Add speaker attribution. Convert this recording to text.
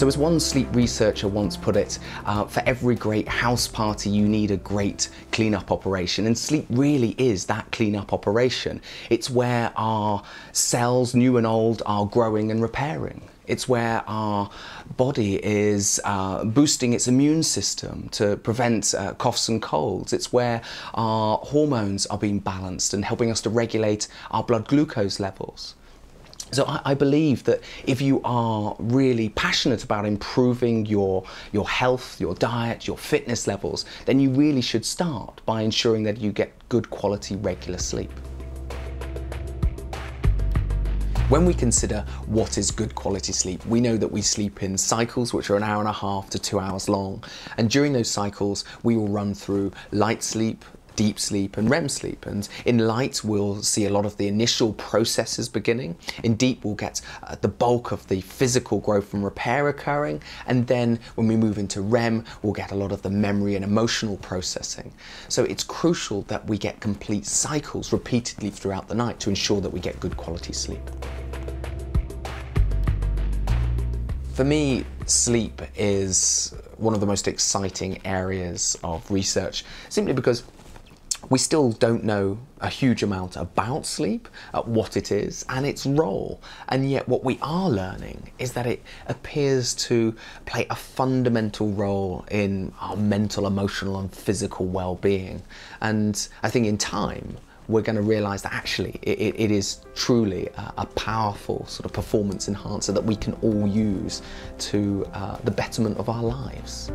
Speaker 1: So as one sleep researcher once put it, uh, for every great house party you need a great cleanup operation and sleep really is that cleanup operation. It's where our cells, new and old, are growing and repairing. It's where our body is uh, boosting its immune system to prevent uh, coughs and colds. It's where our hormones are being balanced and helping us to regulate our blood glucose levels. So I, I, believe that if you are really passionate about improving your, your health, your diet, your fitness levels, then you really should start by ensuring that you get good quality regular sleep. When we consider what is good quality sleep, we know that we sleep in cycles which are an hour and a half to two hours long. And during those cycles, we will run through light sleep, deep sleep and REM sleep. And in light, we'll see a lot of the initial processes beginning. In deep, we'll get uh, the bulk of the physical growth and repair occurring. And then when we move into REM, we'll get a lot of the memory and emotional processing. So it's crucial that we get complete cycles repeatedly throughout the night to ensure that we get good quality sleep. For me, sleep is one of the most exciting areas of research simply because we still don't know a huge amount about sleep, uh, what it is, and its role. And yet, what we are learning is that it appears to play a fundamental role in our mental, emotional, and physical well being. And I think in time, we're going to realize that actually it, it is truly a, a, powerful sort of performance enhancer that we can all use to uh, the betterment of our lives.